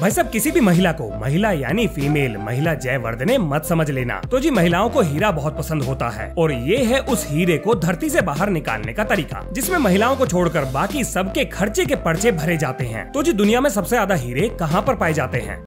भाई साहब, किसी भी महिला को, महिला यानी फीमेल महिला जयवर्धने मत समझ लेना। तो जी, महिलाओं को हीरा बहुत पसंद होता है। और ये है उस हीरे को धरती से बाहर निकालने का तरीका, जिसमें महिलाओं को छोड़कर बाकी सबके खर्चे के पर्चे भरे जाते हैं। तो जी, दुनिया में सबसे ज़्यादा हीरे कहाँ पर पाए जाते हैं?